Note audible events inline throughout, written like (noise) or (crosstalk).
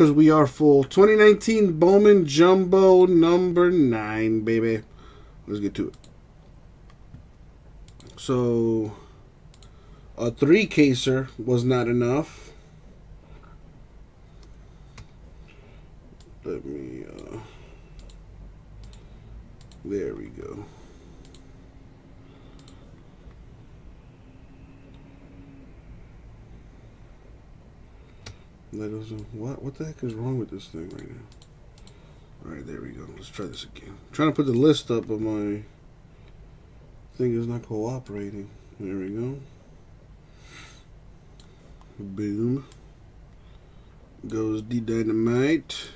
because we are full. 2019 Bowman Jumbo number 9, baby. Let's get to it. So, a three caser was not enough. Let me, uh, there we go. That what, what the heck is wrong with this thing right now? Alright, there we go. Let's try this again. I'm trying to put the list up, but my thing is not cooperating. There we go. Boom. Goes the dynamite.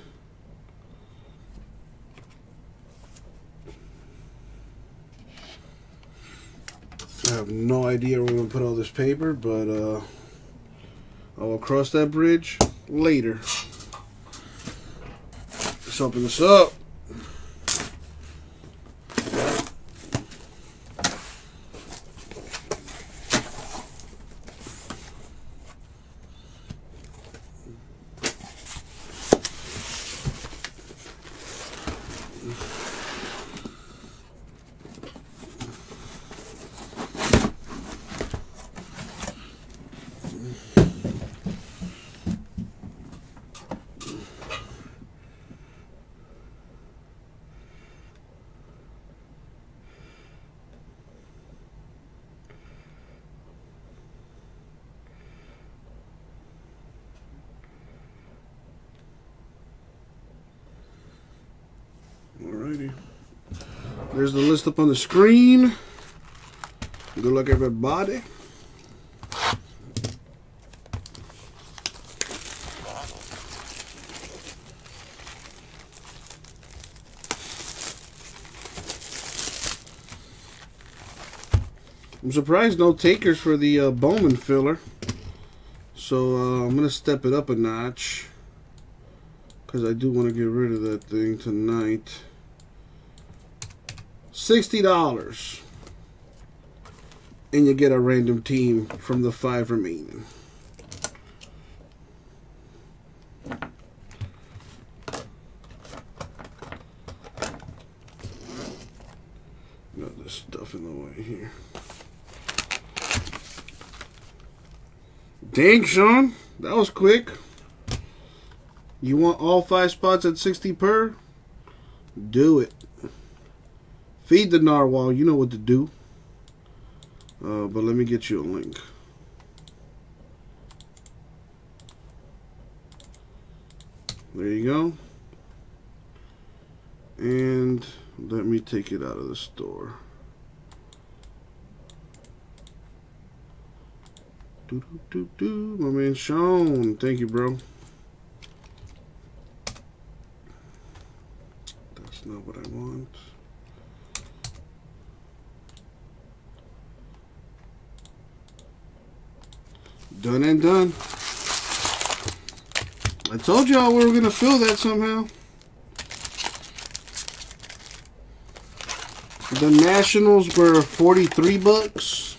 I have no idea where we're going to put all this paper, but uh, I will cross that bridge later. Let's open this up. Alrighty. There's the list up on the screen. Good luck, everybody. I'm surprised no takers for the uh, Bowman filler. So uh, I'm going to step it up a notch. Because I do want to get rid of that thing tonight. $60. And you get a random team from the five remaining. Got this stuff in the way here. Dang, Sean. That was quick. You want all five spots at 60 per? Do it. Feed the narwhal. You know what to do. Uh, but let me get you a link. There you go. And let me take it out of the store. Do, do, do, do. My man Sean. Thank you, bro. That's not what I want. Done and done. I told y'all we were going to fill that somehow. The Nationals were 43 bucks.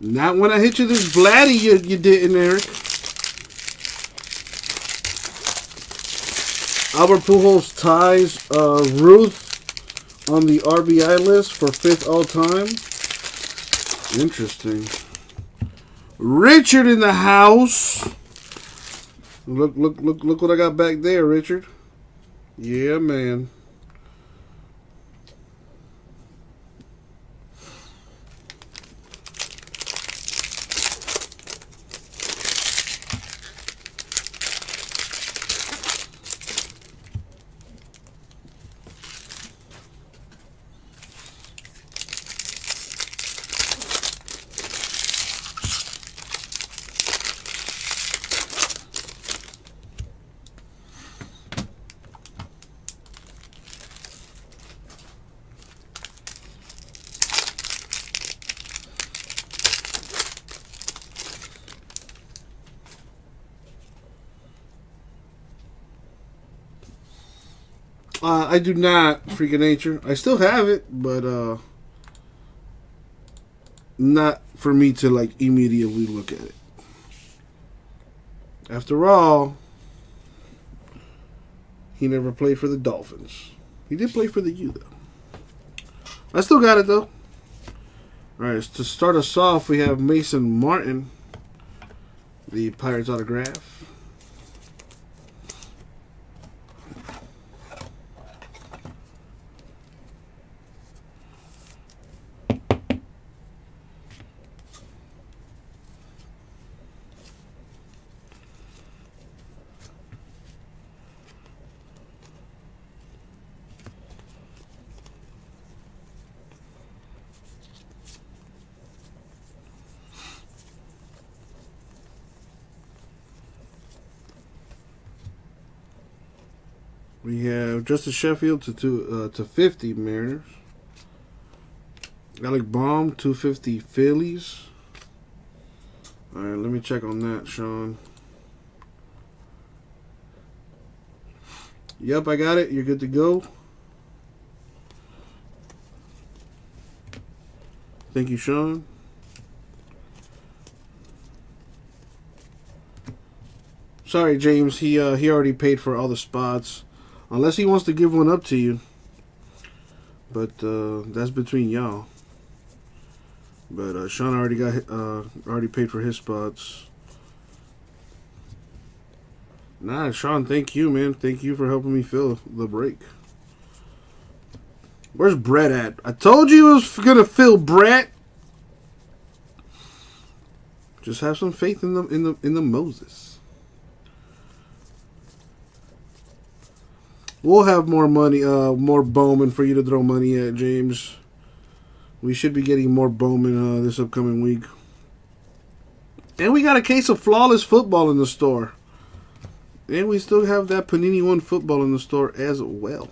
Not when I hit you this Vladdy, you, you didn't, Eric. Albert Pujols ties uh, Ruth on the RBI list for fifth all time. Interesting. Richard in the house. Look, look, look, look what I got back there, Richard. Yeah, man. Uh, I do not, freak of nature. I still have it, but uh, not for me to like immediately look at it. After all, he never played for the Dolphins. He did play for the U though. I still got it though. All right, to start us off, we have Mason Martin, the Pirates autograph. We have Justus Sheffield to to, uh, to 50 Mariners. Alec Bohm 250 Phillies. All right, let me check on that, Sean. Yep, I got it. You're good to go. Thank you, Sean. Sorry, James. He uh, he already paid for all the spots. Unless he wants to give one up to you. But uh, that's between y'all. But uh, Sean already got uh, already paid for his spots. Nah, Sean, thank you, man. Thank you for helping me fill the break. Where's Brett at? I told you I was gonna fill Brett. Just have some faith in the in the in the Moses. We'll have more money, uh, more Bowman for you to throw money at, James. We should be getting more Bowman uh, this upcoming week. And we got a case of flawless football in the store. And we still have that Panini One football in the store as well.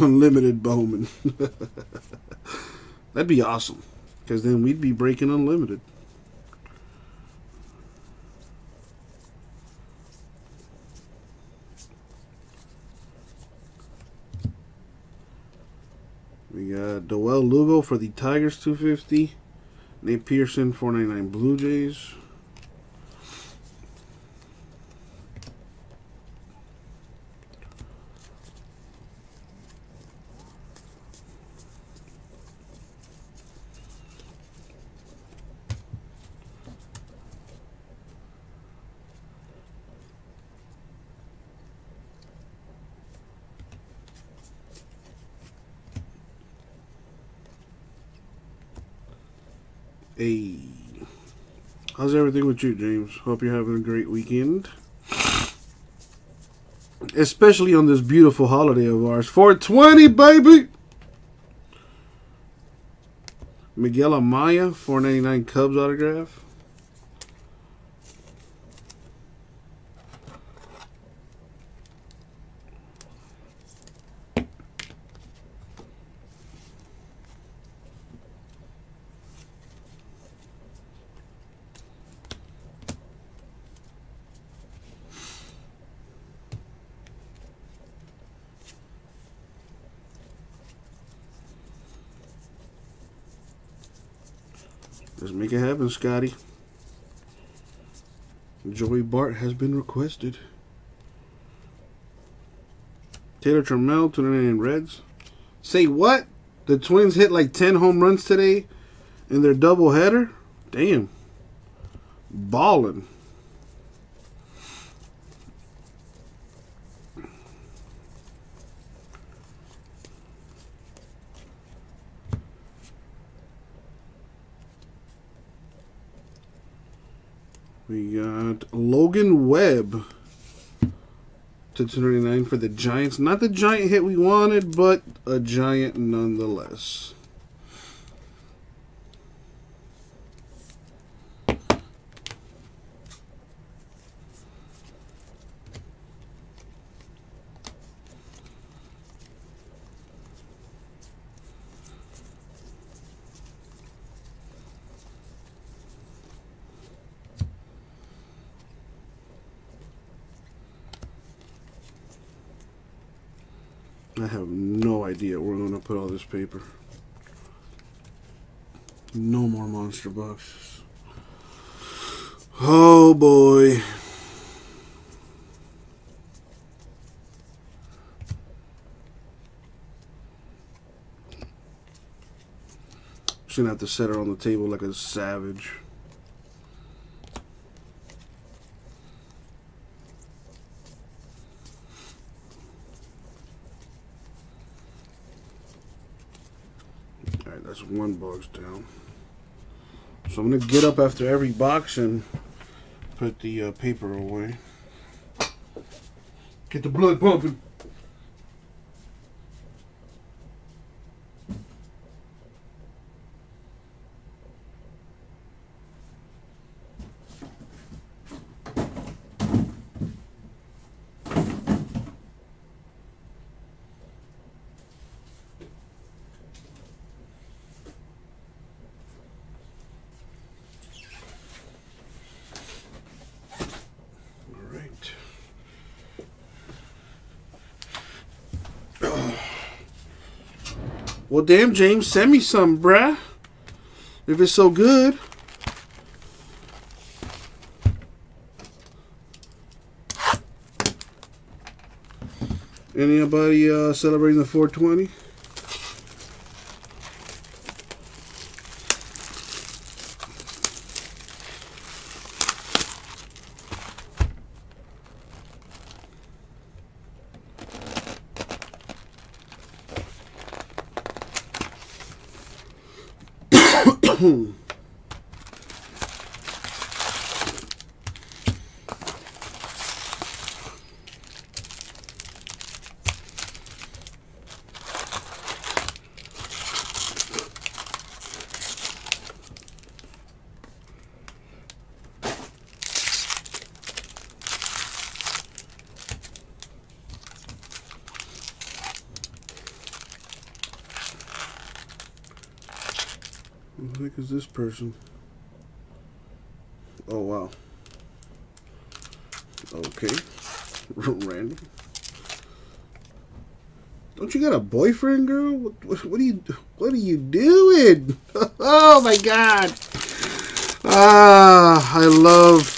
Unlimited Bowman. (laughs) That'd be awesome. Because then we'd be breaking unlimited. We got Dawel Lugo for the Tigers 250. Nate Pearson 499 Blue Jays. Hey. How's everything with you, James? Hope you're having a great weekend. Especially on this beautiful holiday of ours. 420, baby! Miguel Amaya, 499 Cubs autograph. Let's make it happen, Scotty. Joey Bart has been requested. Taylor Trammell, 29 Reds. Say what? The Twins hit like 10 home runs today in their doubleheader? Damn. Balling. We got Logan Webb to 299 for the Giants. Not the giant hit we wanted, but a giant nonetheless. have idea where I'm going to put all this paper. No more monster boxes. Oh boy. Just gonna have to set her on the table like a savage. Alright, that's one box down. So I'm going to get up after every box and put the uh, paper away. Get the blood pumping. Well, damn, James, send me some, bruh. If it's so good. Anybody uh, celebrating the 420? Who the heck is this person? Oh, wow. Okay. (laughs) Random. Don't you got a boyfriend, girl? What, what, what are you What are you doing? (laughs) oh my God! Ah, I love.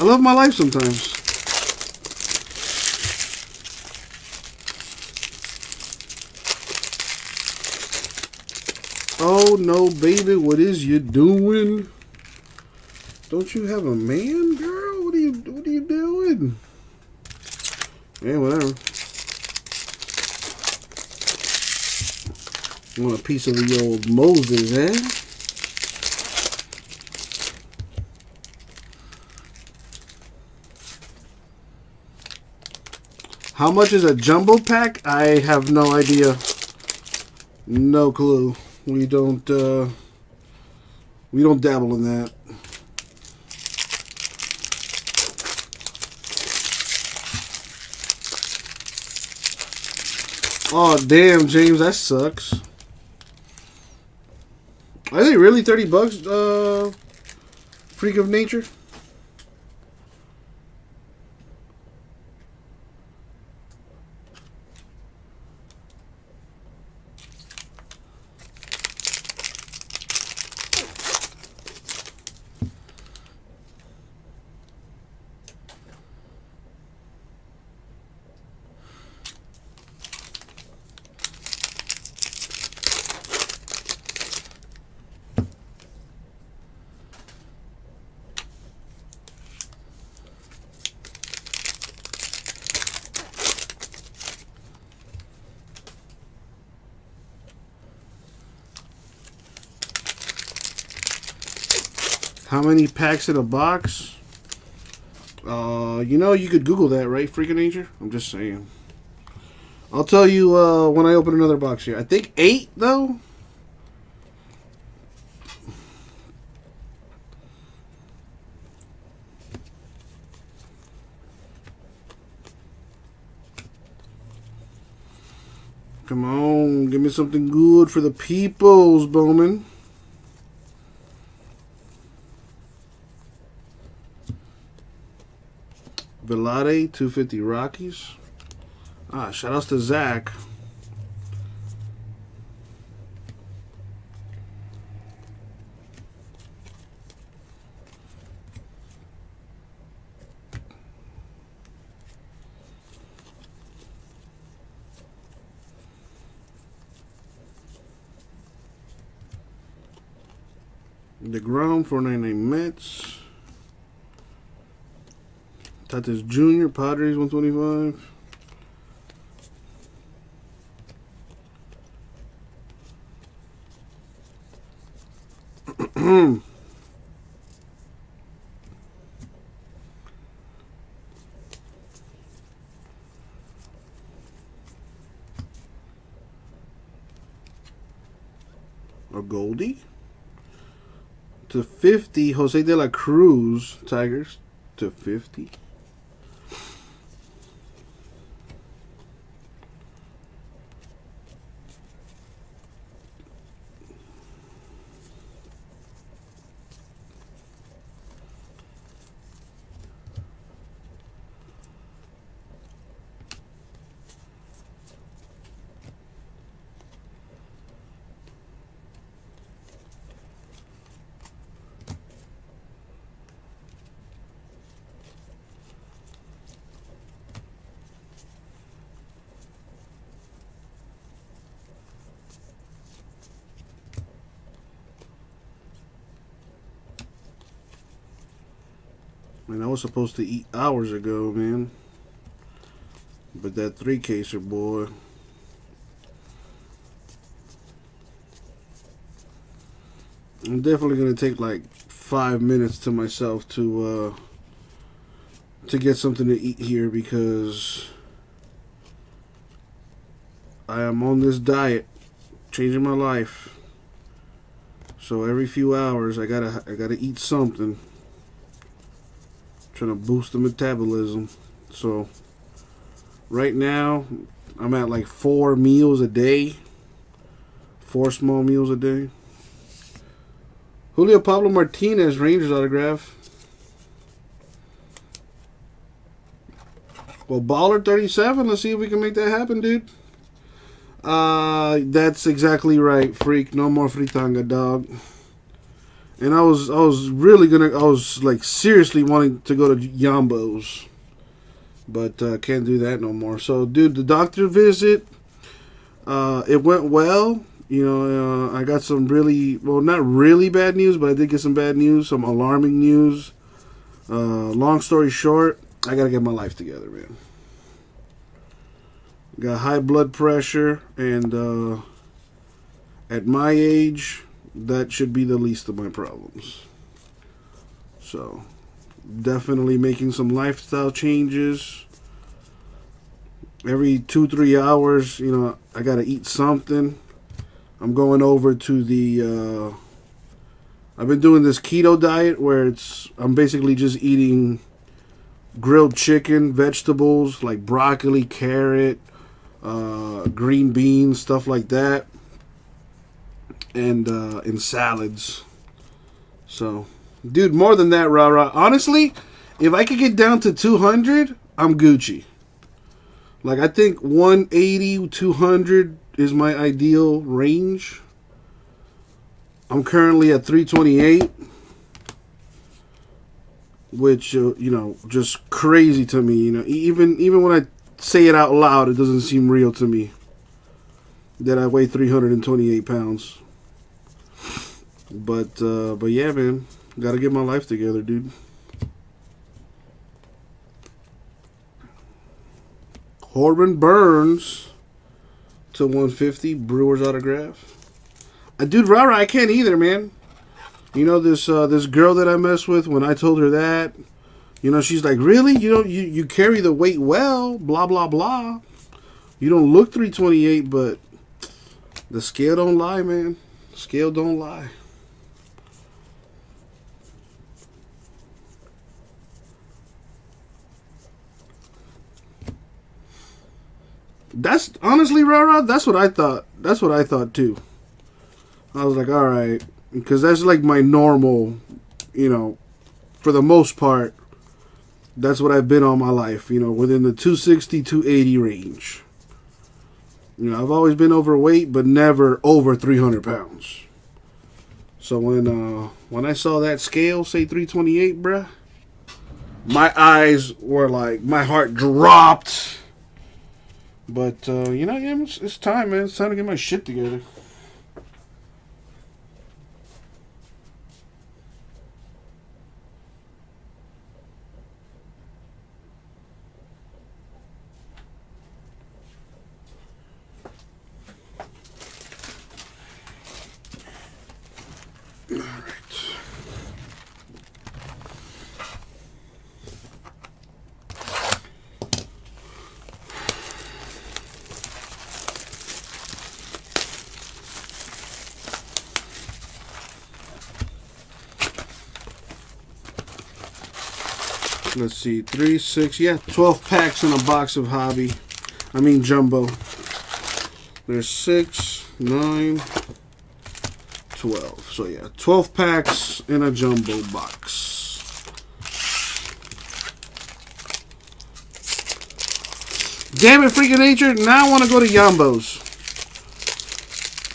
I love my life sometimes. No, baby, what is you doing? Don't you have a man, girl? What are you what are you doing? Yeah, whatever. You want a piece of the old Moses, eh? How much is a jumbo pack? I have no idea. No clue. We don't uh, we don't dabble in that. Oh damn, James, that sucks. Are they really thirty bucks? Uh, freak of nature. How many packs in a box? Uh, you know, you could Google that, right? Freaking nature. I'm just saying. I'll tell you uh, when I open another box here. I think eight, though. Come on, give me something good for the peoples, Bowman. Vilade, 250 Rockies. Ah, shout outs to Zach. DeGrom, 499 Mets. Tatis Jr., Padres, 125. (clears throat) A Goldie to 50, Jose de la Cruz, Tigers, to 50. I was supposed to eat hours ago, man. But that three caser boy. I'm definitely gonna take like five minutes to myself to uh to get something to eat here because I am on this diet, changing my life. So every few hours I gotta I gotta eat something trying to boost the metabolism. So right now I'm at like four meals a day, four small meals a day. Julio Pablo Martinez, Rangers autograph. Well, Baller 37. Let's see if we can make that happen, dude. Uh, that's exactly right, freak. No more fritanga, dog and I was I was really gonna I was like seriously wanting to go to Yambo's, but uh, can't do that no more. So, dude, the doctor visit, uh, it went well. You know, uh, I got some really well, not really bad news, but I did get some bad news, some alarming news. Uh, long story short, I gotta get my life together, man. Got high blood pressure, and uh, at my age that should be the least of my problems. So, definitely making some lifestyle changes. Every two, three hours, you know, I got to eat something. I'm going over to the. Uh, I've been doing this keto diet where it's. I'm basically just eating grilled chicken, vegetables like broccoli, carrot, uh, green beans, stuff like that and uh, in salads. So, dude, more than that, rah rah. Honestly, if I could get down to 200, I'm Gucci. Like, I think 180, 200 is my ideal range. I'm currently at 328, which uh, you know, just crazy to me. You know, even even when I say it out loud, it doesn't seem real to me that I weigh 328 pounds. But uh, but yeah, man, gotta get my life together, dude. Corbin Burnes to 150, Brewers autograph. Uh, dude, Rara, I can't either, man. You know this uh, this girl that I mess with. When I told her that, you know, she's like, "Really? You know, you you carry the weight well." Blah blah blah. You don't look 328, but the scale don't lie, man. scale don't lie. That's honestly, Rara. That's what I thought. That's what I thought too. I was like, all right, because that's like my normal, you know, for the most part. That's what I've been all my life, you know, within the 260, 280 range. You know, I've always been overweight, but never over 300 pounds. So when uh, when I saw that scale say 328, bruh, my eyes were like, my heart dropped. But uh, you know, yeah, it's, it's time, man. It's time to get my shit together. Let's see, three, six, yeah, 12 packs in a box of hobby. I mean jumbo. There's six, nine, 12. So yeah, 12 packs in a jumbo box. Damn it, freaking nature! Now I want to go to Yambos.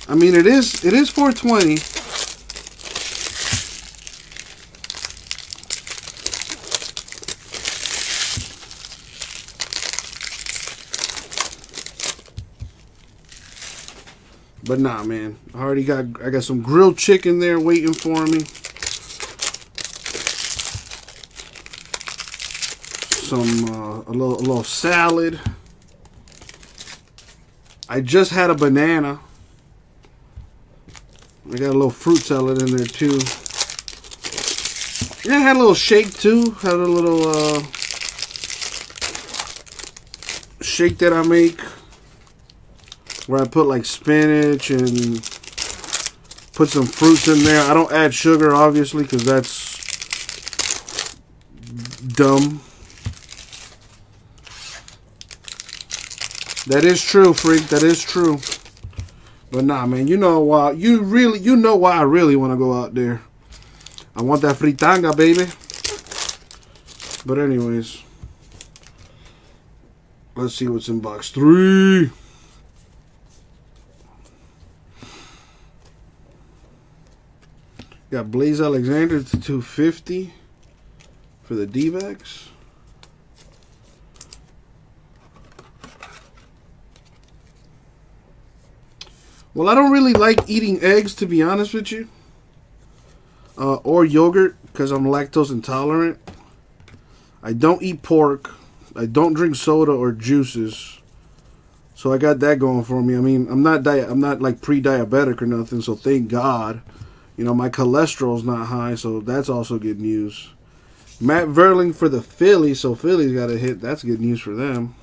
I mean, it is it is 420. But nah, man. I already got I got some grilled chicken there waiting for me. Some uh, a little a little salad. I just had a banana. I got a little fruit salad in there too. Yeah, I had a little shake too. Had a little uh, shake that I make where I put like spinach and put some fruits in there. I don't add sugar, obviously, because that's dumb. That is true, freak. That is true. But nah, man, you know why? You really, you know why I really want to go out there. I want that fritanga, baby. But anyways, let's see what's in box three. Got Blaze Alexander to 250 for the D-backs. Well, I don't really like eating eggs, to be honest with you. Uh, or yogurt, because I'm lactose intolerant. I don't eat pork. I don't drink soda or juices. So I got that going for me. I mean, I'm not diet. I'm not like pre-diabetic or nothing. So thank God. You know, my cholesterol's not high, so that's also good news. Matt Vierling for the Phillies, so Phillies got a hit. That's good news for them.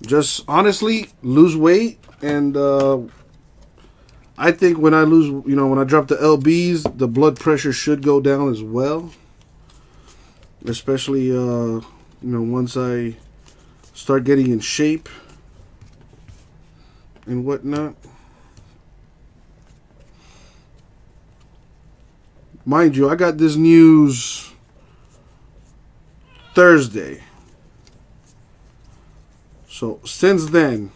Just honestly, lose weight, and uh, I think when I lose, you know, when I drop the lbs, the blood pressure should go down as well. Especially, uh, you know, once I start getting in shape and whatnot. Mind you, I got this news Thursday. So since then,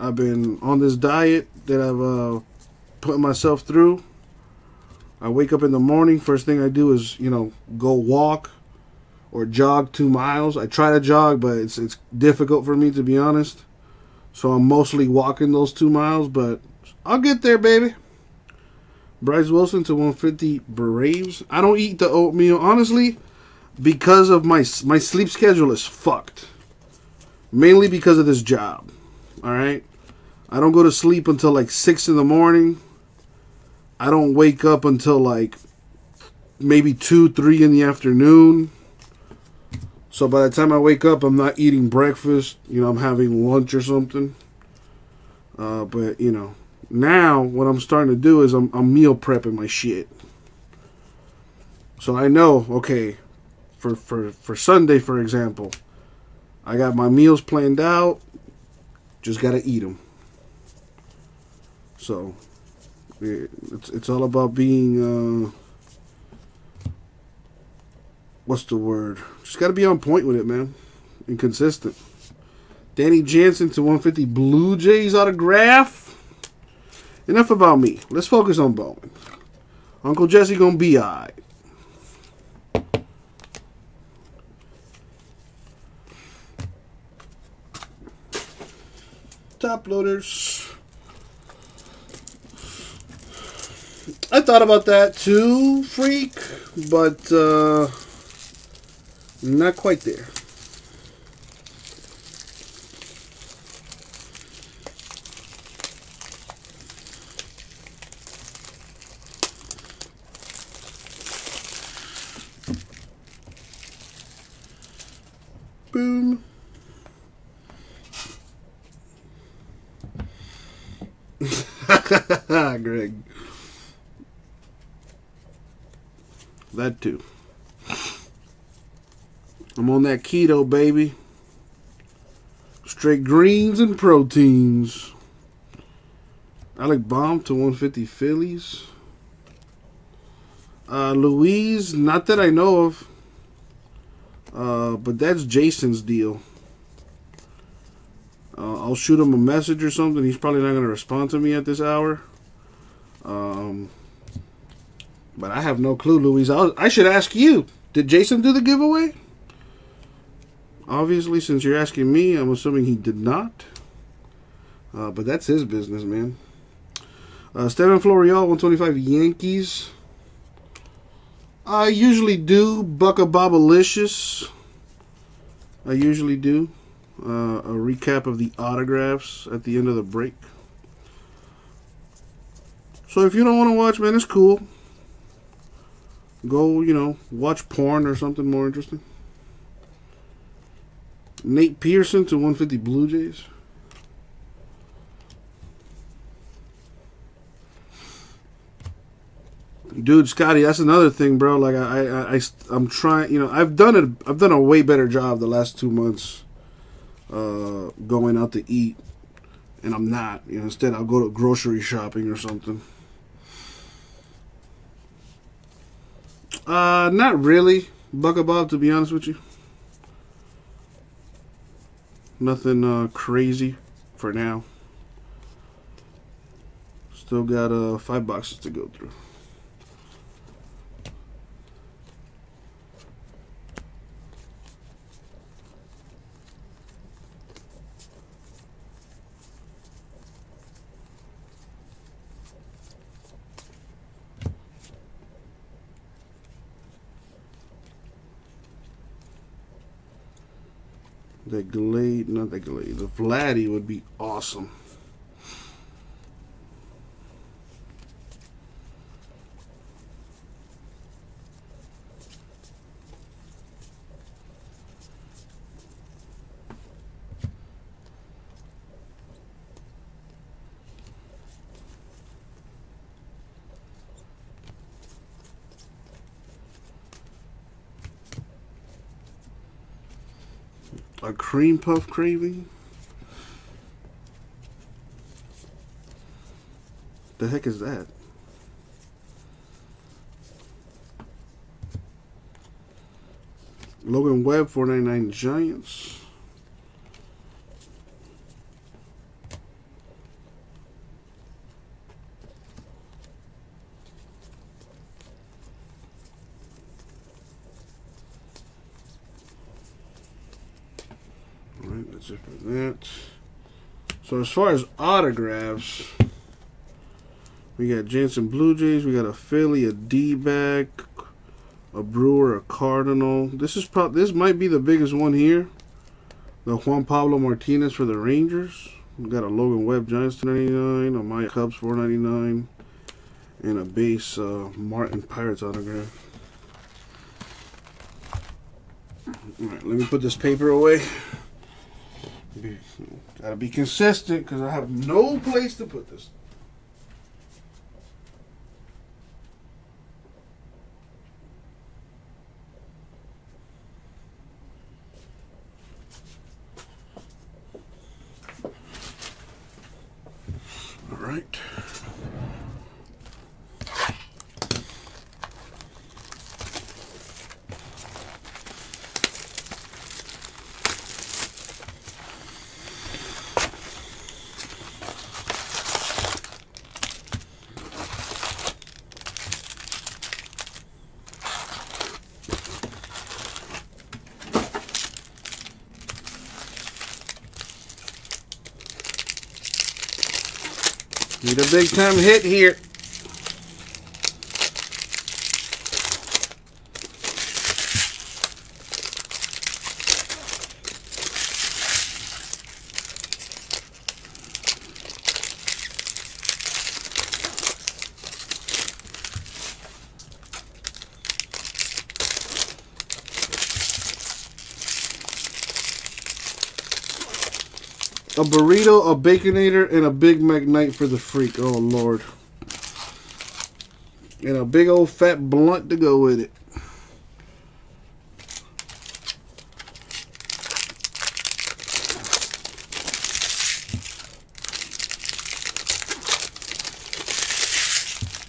I've been on this diet that I've uh, put myself through. I wake up in the morning. First thing I do is, you know, go walk or jog two miles. I try to jog, but it's it's difficult for me to be honest. So I'm mostly walking those two miles, but I'll get there, baby. Bryce Wilson to 150 Braves. I don't eat the oatmeal honestly because of my my sleep schedule is fucked. Mainly because of this job. All right? I don't go to sleep until like 6 in the morning. I don't wake up until like maybe 2, 3 in the afternoon. So by the time I wake up, I'm not eating breakfast. You know, I'm having lunch or something. Uh, but, you know, now what I'm starting to do is I'm, I'm meal prepping my shit. So I know, okay, for, for, for Sunday, for example, I got my meals planned out. Just got to eat them. So it's, it's all about being, uh, what's the word? Just got to be on point with it, man. And consistent. Danny Jansen to 150 Blue Jays autograph. Enough about me. Let's focus on Bowman. Uncle Jesse gonna be alright. Top loaders. I thought about that too, freak, but uh, not quite there. Boom. Greg. Too. I'm on that keto, baby. Straight greens and proteins. Alec Bohm to 150 Phillies. Uh, Louise, not that I know of. Uh, but that's Jason's deal. Uh, I'll shoot him a message or something. He's probably not going to respond to me at this hour. Um, but I have no clue, Louise. I, I should ask you. Did Jason do the giveaway? Obviously, since you're asking me, I'm assuming he did not. Uh, but that's his business, man. Uh, Stephen Florial, 125 Yankees. I usually do Bucka Bobalicious. I usually do uh, a recap of the autographs at the end of the break. So if you don't want to watch, man, it's cool. Go, you know, watch porn or something more interesting. Nate Pearson to 150 Blue Jays. dude scotty that's another thing bro like I, I i i'm trying you know i've done it i've done a way better job the last two months uh going out to eat and i'm not you know instead i'll go to grocery shopping or something uh not really. Bucka bob to be honest with you. Nothing uh crazy for now. Still got uh five boxes to go through The Glade, not the Glade, the Vladdy would be awesome. A cream puff craving? The heck is that? Logan Webb, 499 Giants. That's it for that. So as far as autographs, we got Jansen Blue Jays, we got a Philly, a D-back, a Brewer, a Cardinal. This is pro this might be the biggest one here. The Juan Pablo Martinez for the Rangers. We got a Logan Webb Giants 299, a Maya Cubs 499, and a base uh, Martin Pirates autograph. Alright, let me put this paper away. Be, gotta be consistent because I have no place to put this. All right. Need a big time hit here. A burrito, a baconator, and a Big Mac night for the freak. Oh, Lord. And a big old fat blunt to go with it.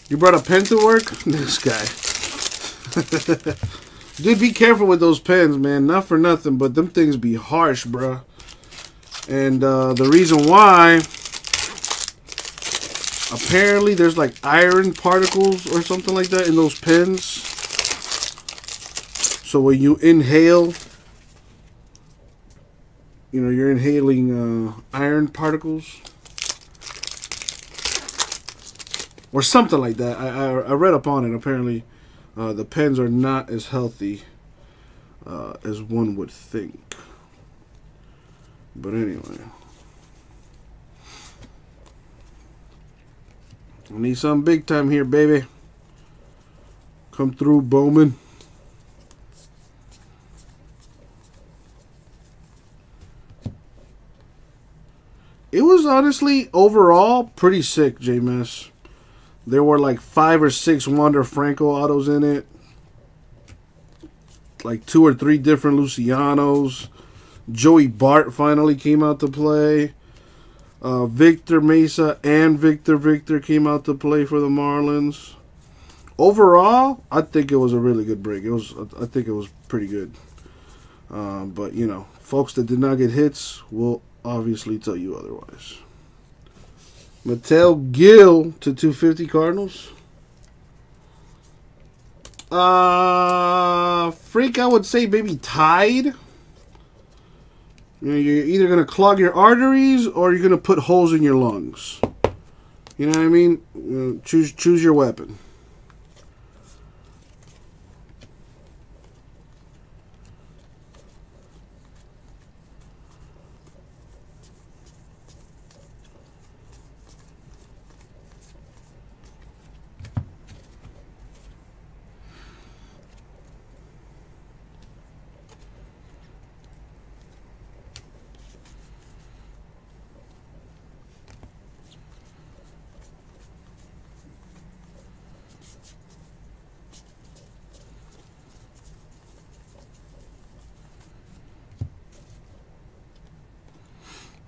You brought a pen to work? (laughs) This guy. (laughs) Dude, be careful with those pens, man. Not for nothing, but them things be harsh, bruh. And uh, the reason why, apparently there's like iron particles or something like that in those pens. So when you inhale, you know, you're inhaling uh, iron particles. Or something like that. I, I, I read up on it. Apparently, uh, the pens are not as healthy uh, as one would think. But anyway. I need something big time here, baby. Come through, Bowman. It was honestly, overall, pretty sick, JMS. There were like five or six Wander Franco autos in it. Like two or three different Lucianos. Joey Bart finally came out to play. Uh, Victor Mesa and Victor Victor came out to play for the Marlins. Overall, I think it was a really good break. It was, I think it was pretty good. Uh, but you know, folks that did not get hits will obviously tell you otherwise. Mattel Gill to 250 Cardinals. Uh, freak, I would say maybe tied. You know, you're either going to clog your arteries or you're going to put holes in your lungs. You know what I mean? You know, choose choose your weapon.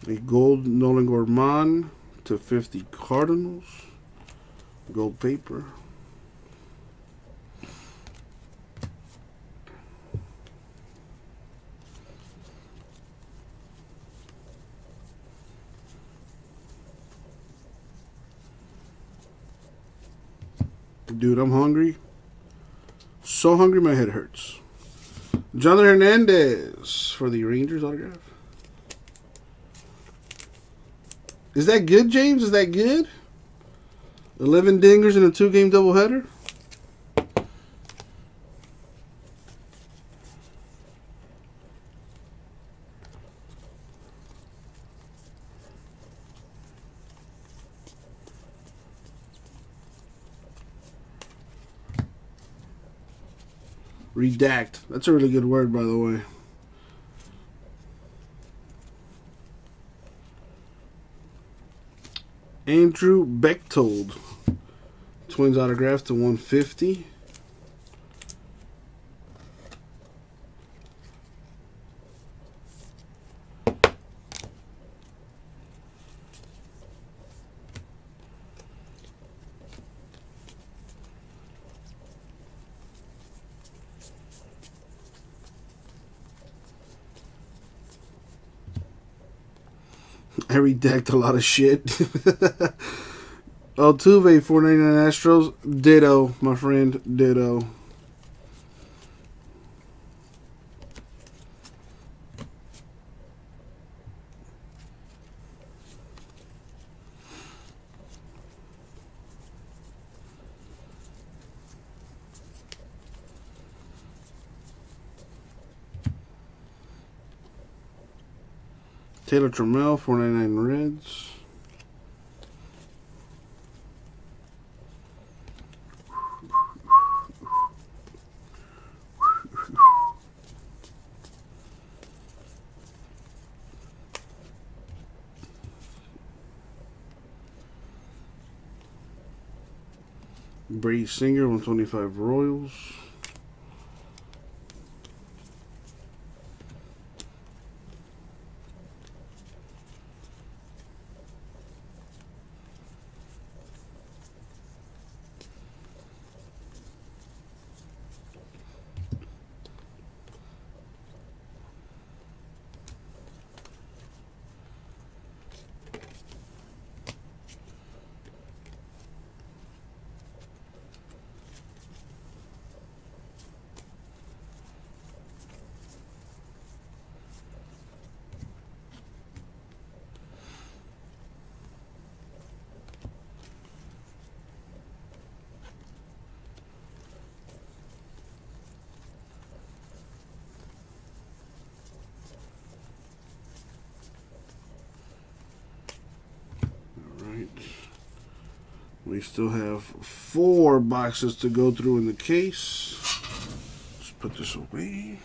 A gold Nolan Gorman to 50 Cardinals. Gold paper. Dude, I'm hungry. So hungry my head hurts. Jonathan Hernandez for the Rangers autograph. Is that good, James? Is that good? 11 dingers in a two game doubleheader? Redact. That's a really good word, by the way. Andrew Bechtold. Twins autograph to 150. I redact a lot of shit. (laughs) Altuve, 499 Astros. Ditto, my friend. Ditto. Taylor Trammell, 499 Reds. Brady Singer, 125 Royals. Right. We still have four boxes to go through in the case. Let's put this away.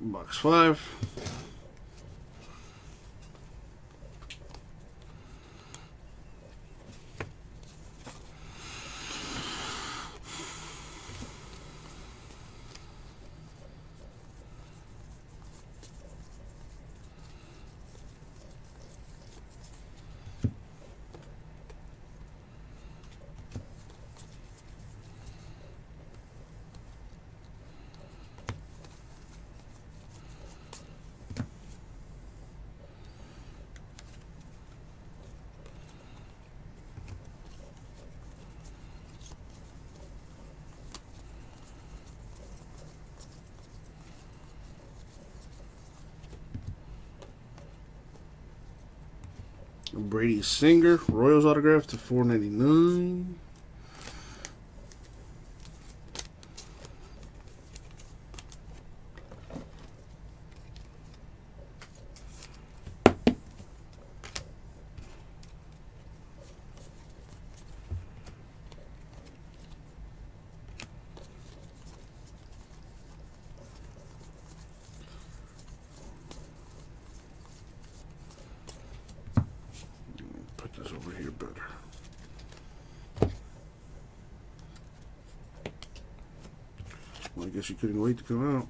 Box five. Brady Singer, Royals autograph to 499. I guess you couldn't wait to come out.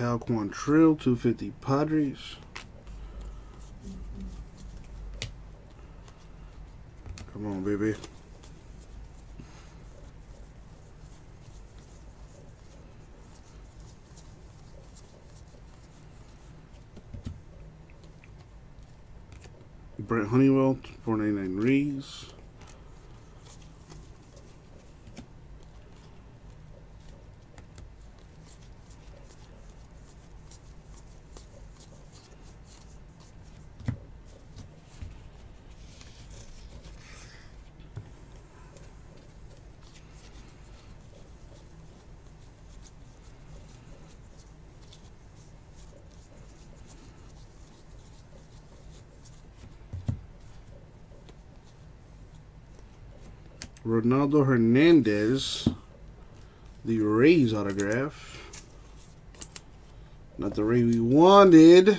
Cal Quantrill, 250 Padres. Come on, baby. Brent Honeywell, 499 Rays. Ronaldo Hernandez, the Rays autograph. Not the Ray we wanted,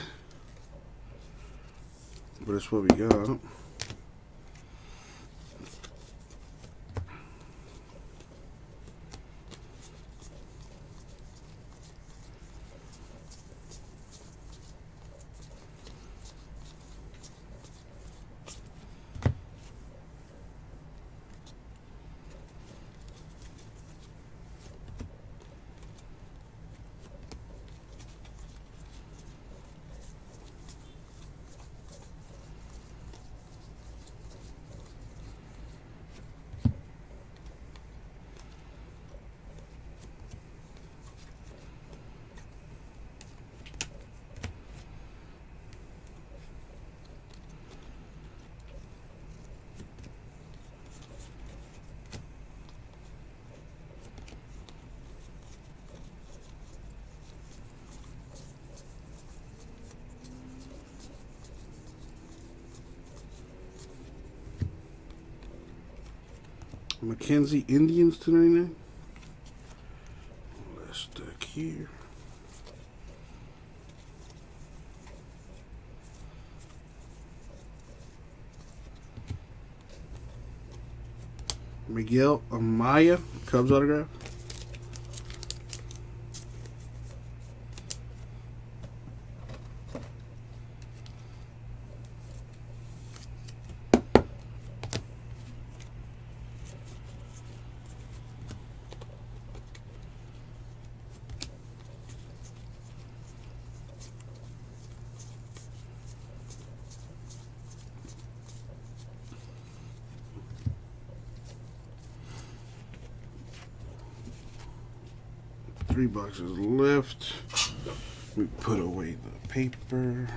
but it's what we got. McKenzie Indians 299. Let's stick here. Miguel Amaya, Cubs autograph. Boxes left. We put away the paper.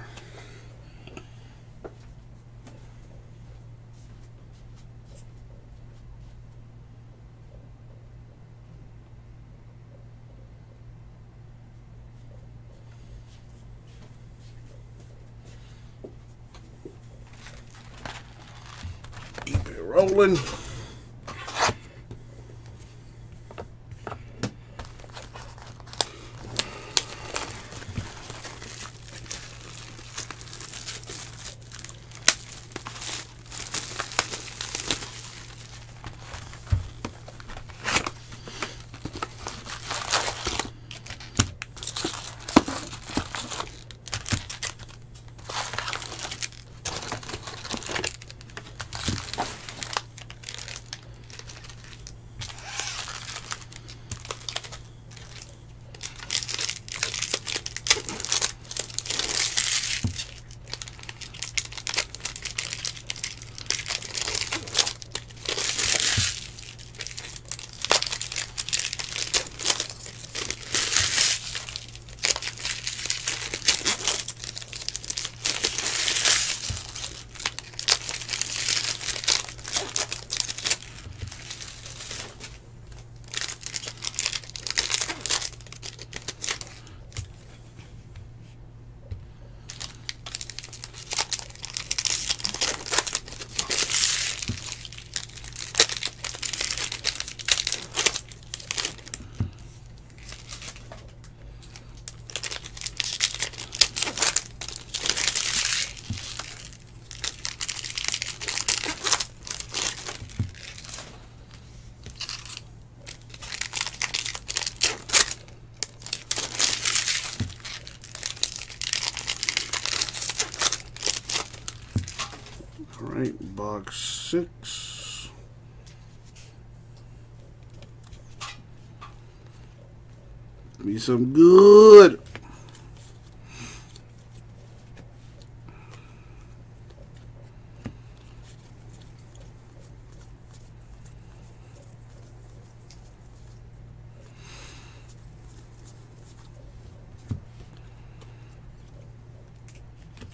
Rolling. Box six. Be some good.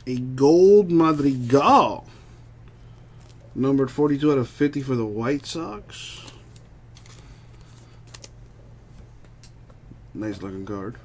a gold Madrigal. Numbered 42 out of 50 for the White Sox. Nice looking card.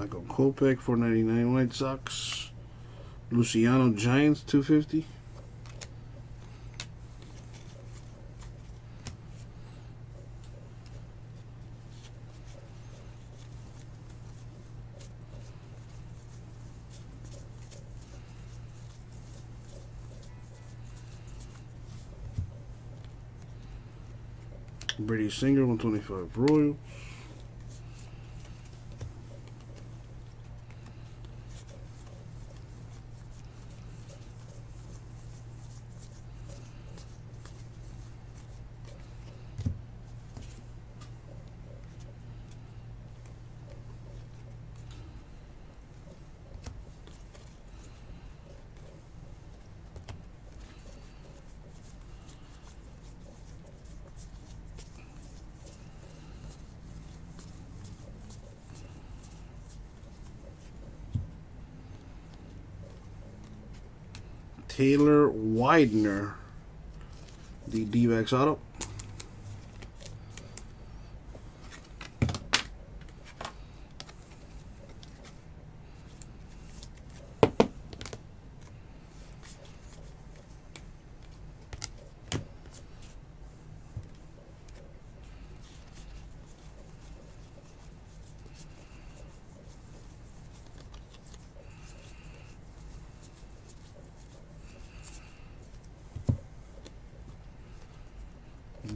Michael Kopech, 499 White Sox. Luciano Giants, 250. Brady Singer, 125 Royals. Taylor Widener, the D-backs auto.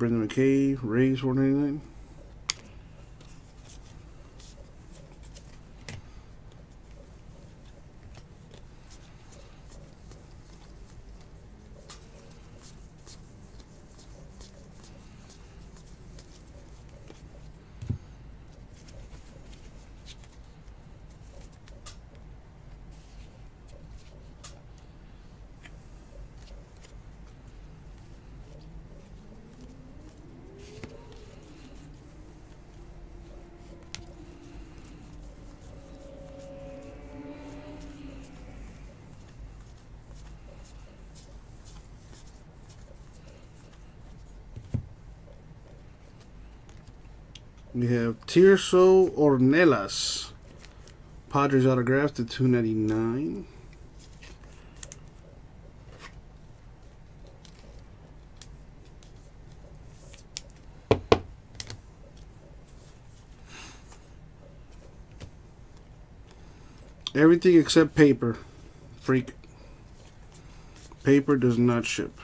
Brendan McKay, Rays 499. We have Tirso Ornelas. Padres autograph to 299. Everything except paper. Freak. Paper does not ship.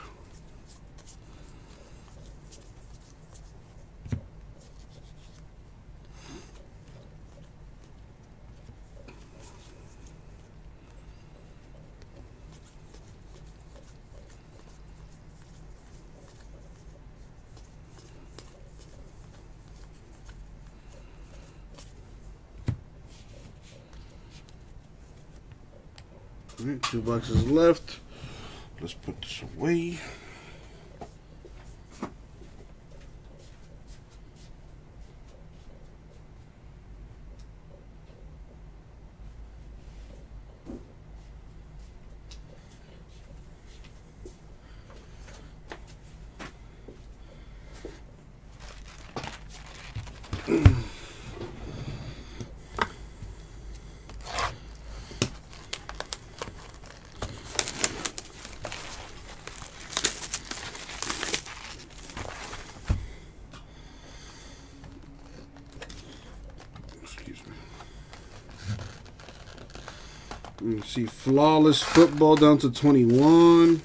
All right, two boxes left. Let's put this away. Excuse me. You see flawless football down to 21.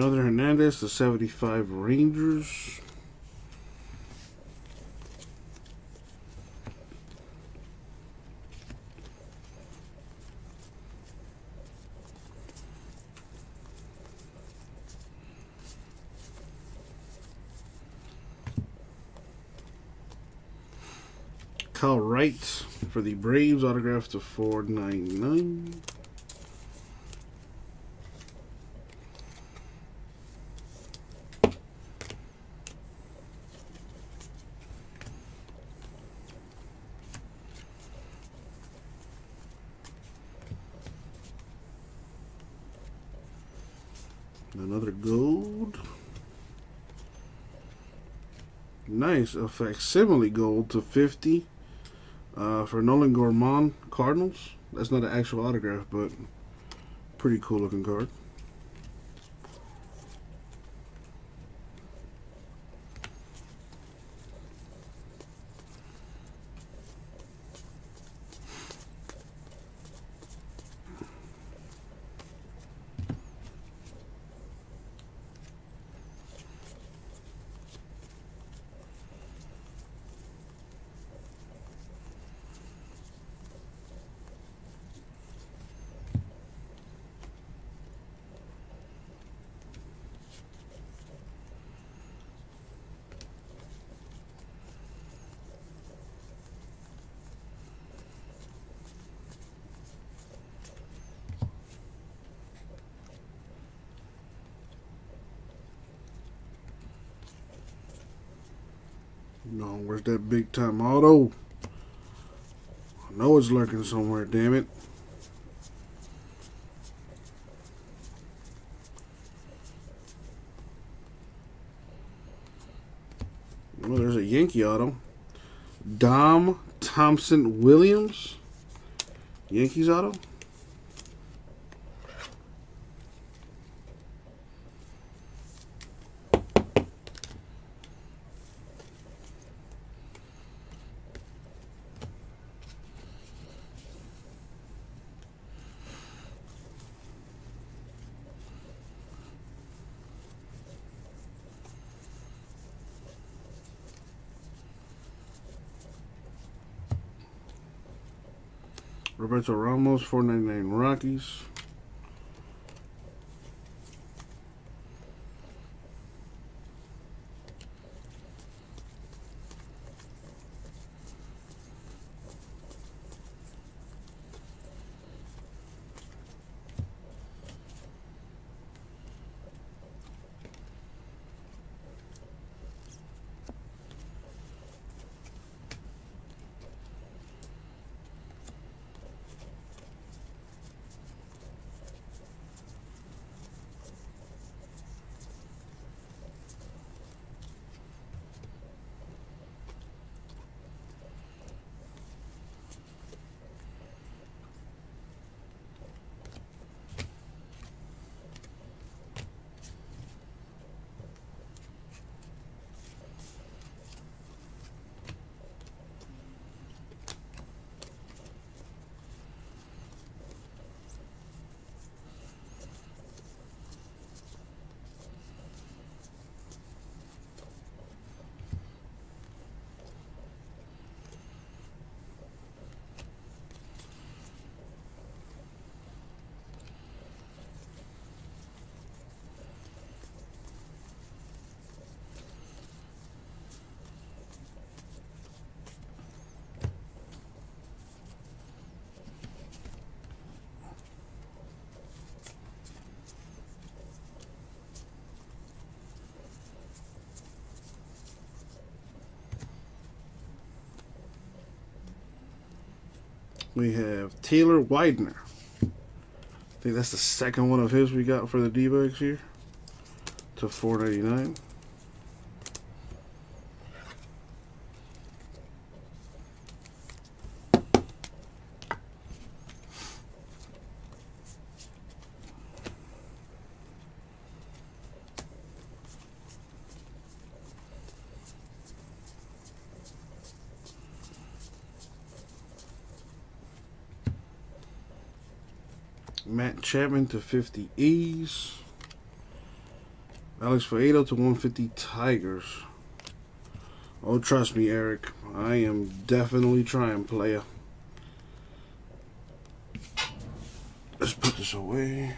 Jonathan Hernandez, the 75 Rangers. Kyle Wright for the Braves, autograph to 499. Another gold. Nice. A facsimile gold to 50 uh, for Nolan Gorman Cardinals. That's not an actual autograph, but pretty cool looking card. No, where's that big time auto? I know it's lurking somewhere, damn it. Oh, there's a Yankee auto. Dom Thompson Williams. Yankees auto. Roberto Ramos, 499 Rockies. We have Taylor Widener. I think that's the second one of his we got for the D-backs here. To 499. Matt Chapman to 50 A's. Alex Faedo to 150 Tigers. Oh, trust me, Eric. I am definitely trying, player. Let's put this away.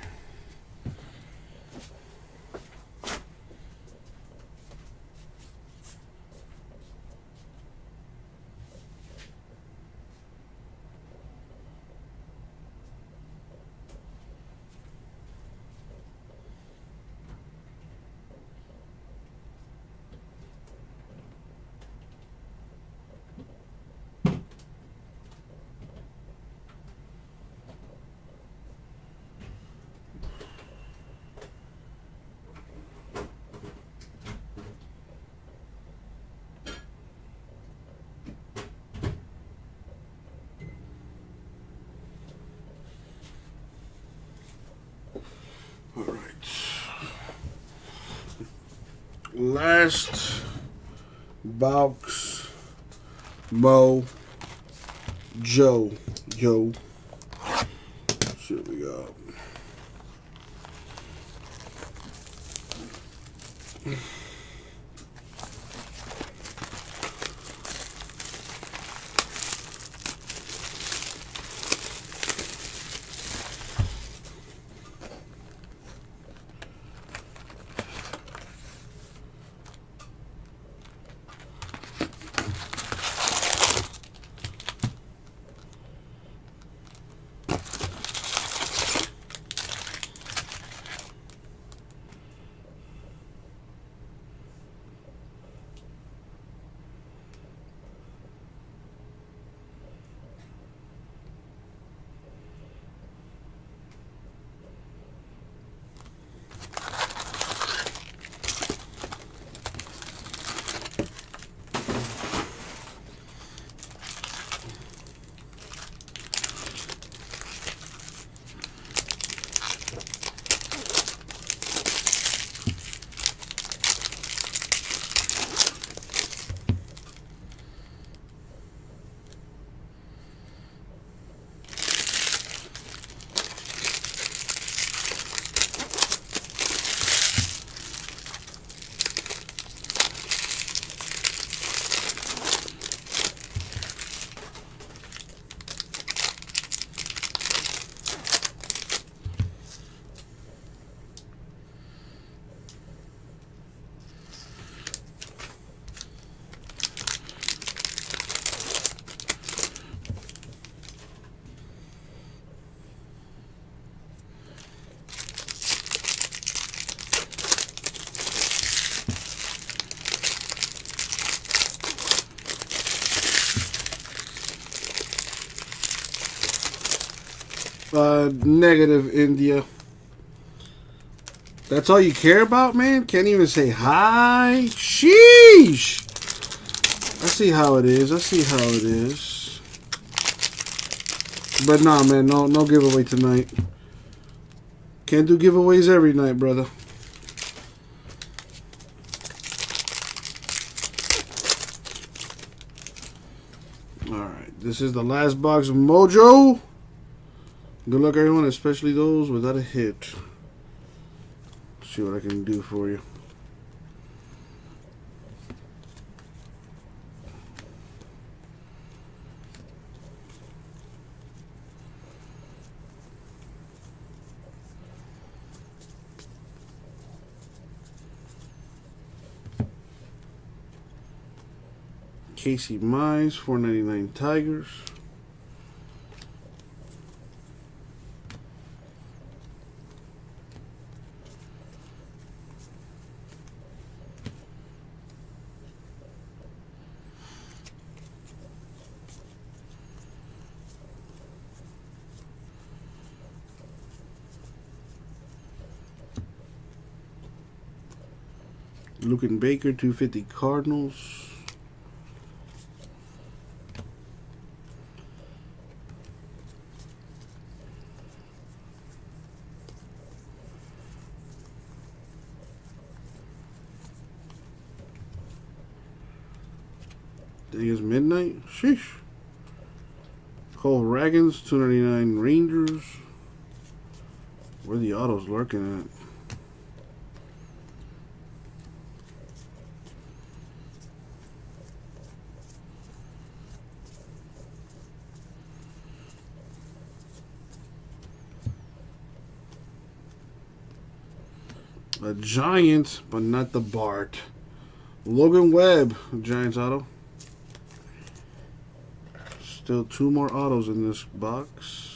All right. Last box, Mo, Joe, Joe. What we got. Uh, negative, India. That's all you care about, man? Can't even say hi? Sheesh! I see how it is. I see how it is. But nah, man, no, no giveaway tonight. Can't do giveaways every night, brother. Alright, this is the last box of Mojo. Good luck, everyone, especially those without a hit. Let's see what I can do for you. Casey Mize, 499 Tigers. Luken Baker, 250 Cardinals. Dang, it's midnight? Sheesh. Cole Ragans, 299 Rangers. Where the autos lurking at? A Giant, but not the Bart. Logan Webb, Giants auto. Still two more autos in this box.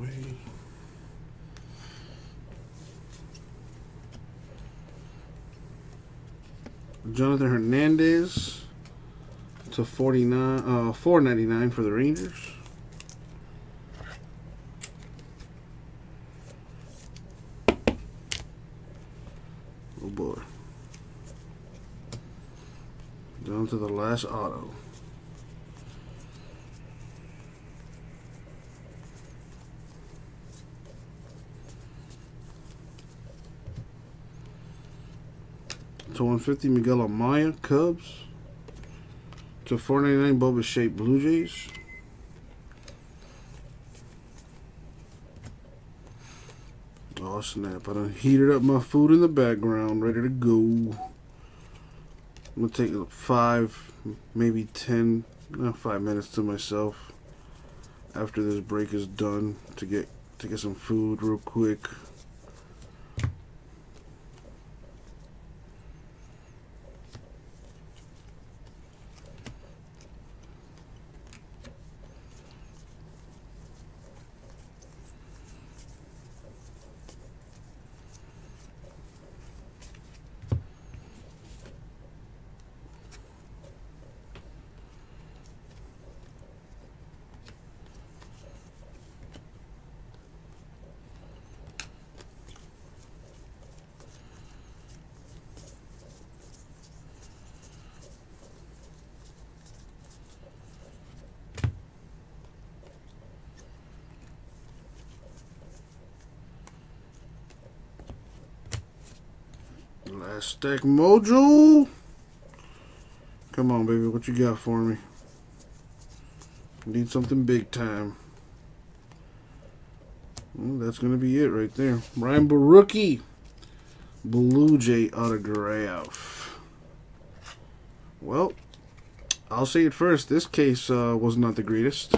Away. Jonathan Hernandez to 49 uh 499 for the Rangers. Oh boy. Down to the last auto. To 150 Miguel Amaya Cubs. To 499 Bo Bichette Blue Jays. Oh snap, I done heated up my food in the background, ready to go. I'm gonna take five, maybe ten, not five minutes to myself after this break is done to get to get some food real quick. Last stack mojo. Come on, baby. What you got for me? Need something big time. Well, that's going to be it right there. Ryan Borucki. Blue Jay autograph. Well, I'll say it first. This case uh, was not the greatest.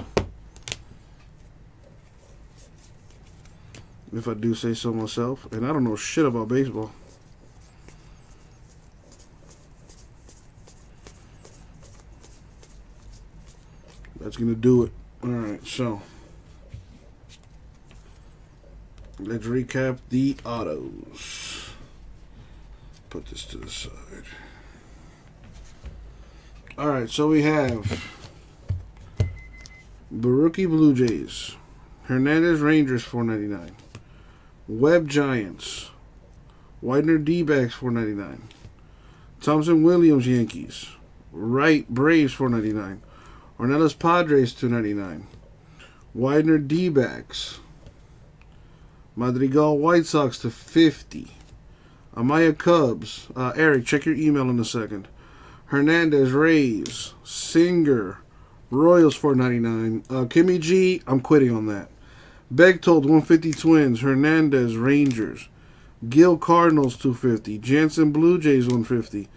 If I do say so myself. And I don't know shit about baseball. Going to do it. Alright, so. Let's recap the autos. Put this to the side. Alright, so we have Borucki Blue Jays, Hernandez Rangers 499, Webb Giants, Widener D backs 499, Thompson Williams Yankees, Wright Braves 499, Ornelas Padres 299, Widener D backs, Madrigal White Sox to 50. Amaya Cubs. Uh, Eric, check your email in a second. Hernandez Rays. Singer. Royals 499. Uh, Kimmy G, I'm quitting on that. Begtold 150 Twins. Hernandez Rangers. Gil Cardinals 250. Jansen Blue Jays 150.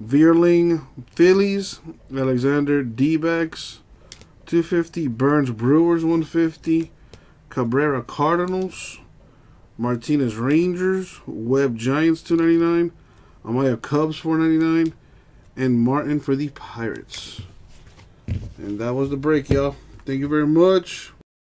Vierling Phillies. Alexander D-backs 250. Burnes Brewers 150. Cabrera Cardinals. Martinez Rangers, Webb Giants 299, Amaya Cubs 499, and Martin for the Pirates. And that was the break, y'all. Thank you very much.